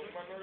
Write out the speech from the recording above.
derrumba, no